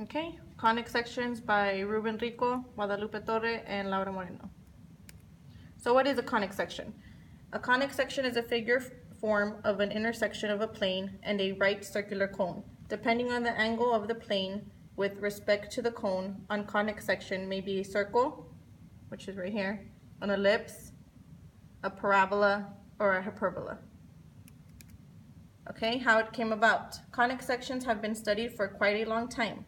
Okay, conic sections by Ruben Rico, Guadalupe Torre, and Laura Moreno. So what is a conic section? A conic section is a figure form of an intersection of a plane and a right circular cone. Depending on the angle of the plane with respect to the cone, on conic section may be a circle, which is right here, an ellipse, a parabola, or a hyperbola. Okay, how it came about. Conic sections have been studied for quite a long time.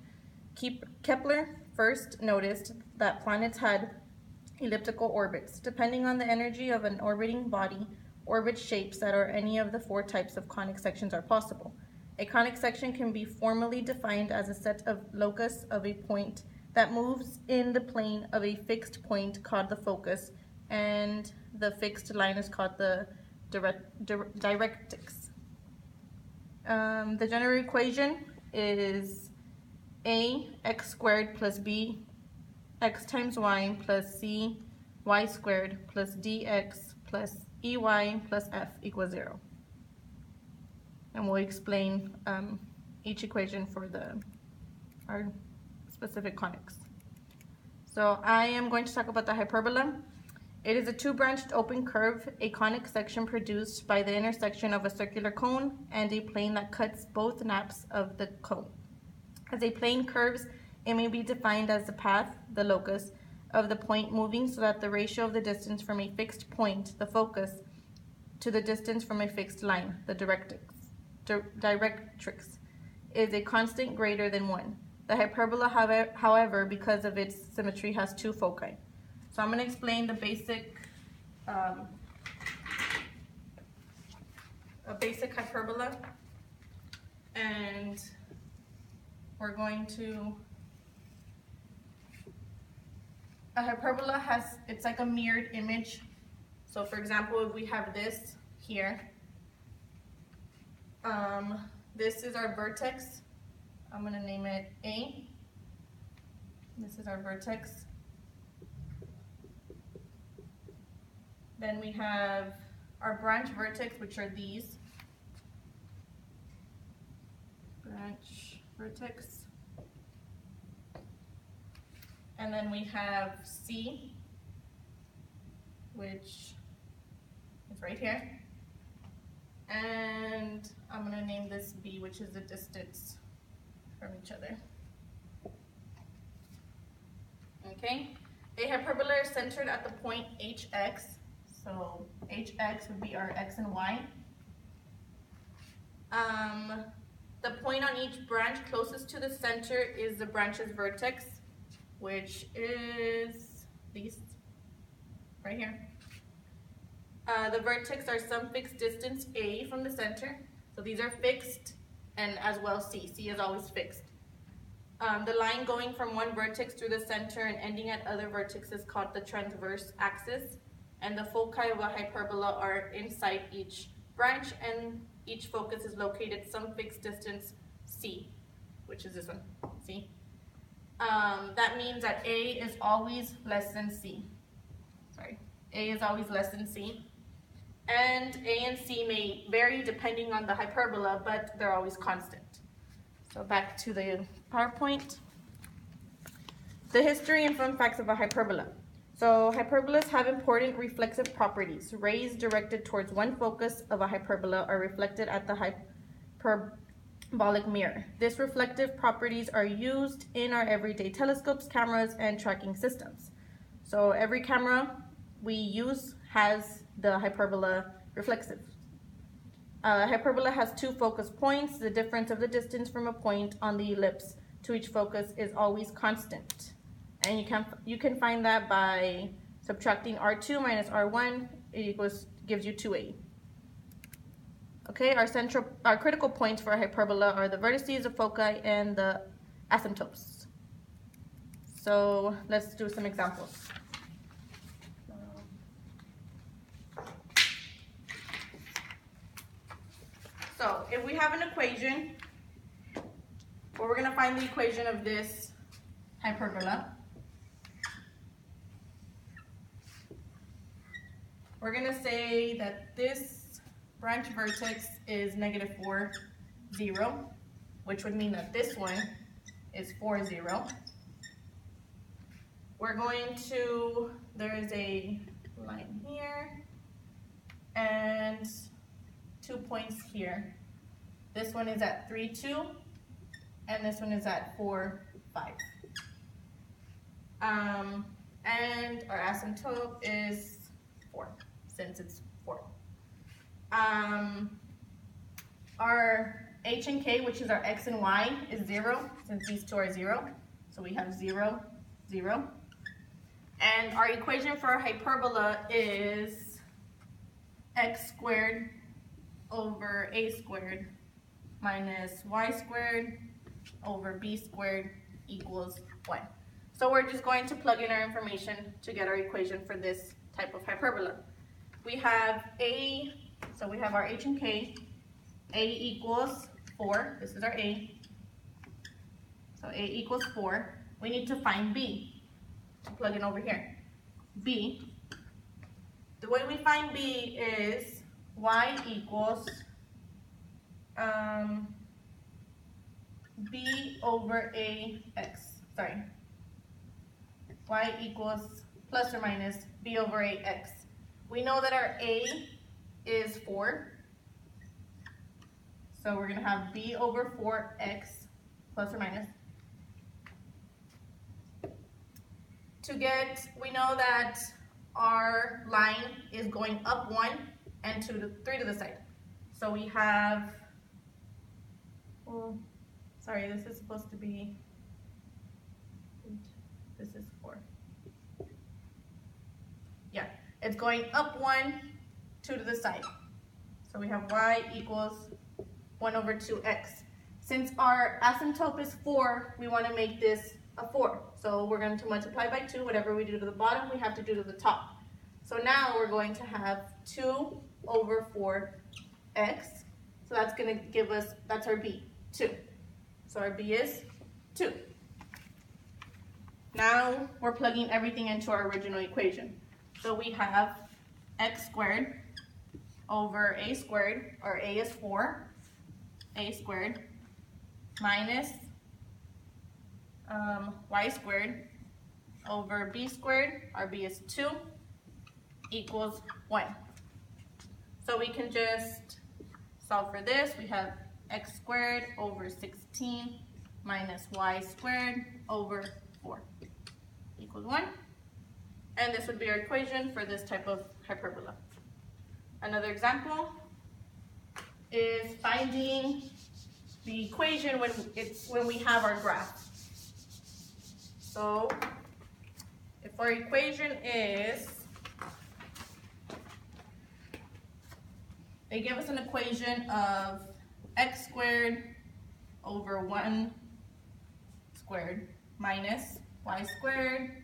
Kepler first noticed that planets had elliptical orbits. Depending on the energy of an orbiting body, orbit shapes that are any of the four types of conic sections are possible. A conic section can be formally defined as a set of locus of a point that moves in the plane of a fixed point called the focus, and the fixed line is called the direct, directrix. Um, the general equation is a x squared plus b x times y plus c y squared plus dx plus ey plus f equals 0. And we'll explain um, each equation for the our specific conics. So I am going to talk about the hyperbola. It is a two-branched open curve, a conic section produced by the intersection of a circular cone and a plane that cuts both nappes of the cone. As a plane curves, it may be defined as the path, the locus, of the point moving so that the ratio of the distance from a fixed point, the focus, to the distance from a fixed line, the directrix, directrix is a constant greater than 1. The hyperbola, however, because of its symmetry, has two foci. So I'm going to explain the basic um, a basic hyperbola and we're going to, a hyperbola has, it's like a mirrored image. So for example, if we have this here, um, this is our vertex. I'm gonna name it A. This is our vertex. Then we have our branch vertex, which are these. Branch vertex. And then we have C, which is right here. And I'm gonna name this B, which is the distance from each other. Okay, a hyperbola is centered at the point hx. So hx would be our x and y. Um, the point on each branch closest to the center is the branch's vertex, which is these right here. Uh, the vertex are some fixed distance A from the center. So these are fixed and as well C. C is always fixed. Um, the line going from one vertex through the center and ending at other vertices called the transverse axis. And the foci of a hyperbola are inside each branch and each focus is located some fixed distance C, which is this one, C. Um, that means that A is always less than C. Sorry, A is always less than C. And A and C may vary depending on the hyperbola, but they're always constant. So back to the PowerPoint. The history and fun facts of a hyperbola. So hyperbolas have important reflexive properties. Rays directed towards one focus of a hyperbola are reflected at the hyperbolic mirror. These reflective properties are used in our everyday telescopes, cameras, and tracking systems. So every camera we use has the hyperbola reflexive. Uh, hyperbola has two focus points. The difference of the distance from a point on the ellipse to each focus is always constant. And you can, you can find that by subtracting R2 minus R1, it equals, gives you 2a. Okay, our central, our critical points for a hyperbola are the vertices, the foci, and the asymptotes. So let's do some examples. So if we have an equation, well, we're going to find the equation of this hyperbola. We're gonna say that this branch vertex is negative four, zero, which would mean that this one is four zero. We're going to, there is a line here and two points here. This one is at three two and this one is at four five. Um, and our asymptote is four, since it's four. Um, our h and k, which is our x and y, is zero, since these two are zero. So we have zero, zero. And our equation for our hyperbola is x squared over a squared minus y squared over b squared equals 1. So we're just going to plug in our information to get our equation for this type of hyperbola. We have a, so we have our h and k, a equals 4, this is our a, so a equals 4. We need to find b, to plug in over here. b, the way we find b is y equals um, b over a x, sorry, y equals plus or minus b over a x. We know that our a is 4, so we're going to have b over 4x plus or minus. To get, we know that our line is going up 1 and two to, 3 to the side. So we have, oh, sorry, this is supposed to be, this is 4. It's going up 1, 2 to the side. So we have y equals 1 over 2x. Since our asymptote is 4, we want to make this a 4. So we're going to multiply by 2. Whatever we do to the bottom, we have to do to the top. So now we're going to have 2 over 4x. So that's going to give us, that's our b, 2. So our b is 2. Now we're plugging everything into our original equation. So we have x squared over a squared, or a is 4, a squared minus um, y squared over b squared, our b is 2, equals 1. So we can just solve for this. We have x squared over 16 minus y squared over 4 equals 1. And this would be our equation for this type of hyperbola. Another example, is finding the equation when it's when we have our graph. So if our equation is they give us an equation of x squared over 1 squared minus y squared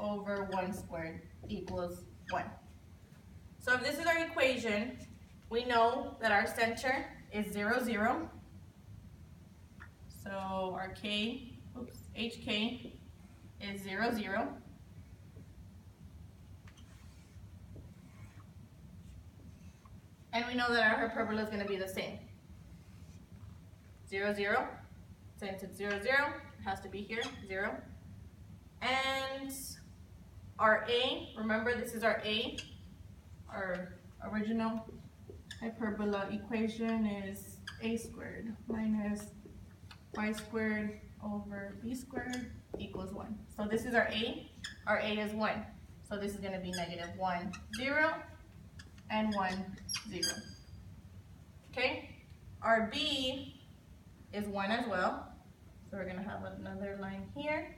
over 1 squared equals 1. So if this is our equation, we know that our center is 0, 0. So our K, oops, HK is 0, 0. And we know that our hyperbola is going to be the same. 0, 0. Since it's 0, 0, it has to be here, 0. And our A, remember this is our A, our original hyperbola equation is a squared minus y squared over b squared equals 1. So this is our a. Our a is 1. So this is going to be negative 1, 0, and 1, 0. Okay? Our b is 1 as well. So we're going to have another line here.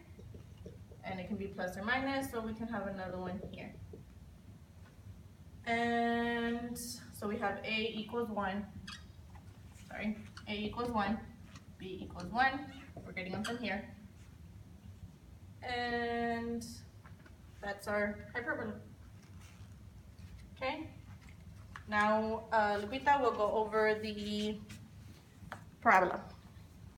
And it can be plus or minus, so we can have another one here. And so we have A equals 1. Sorry, A equals 1. B equals 1. We're getting them from here. And that's our hyperbola. Okay? Now, uh, Lupita will go over the parabola.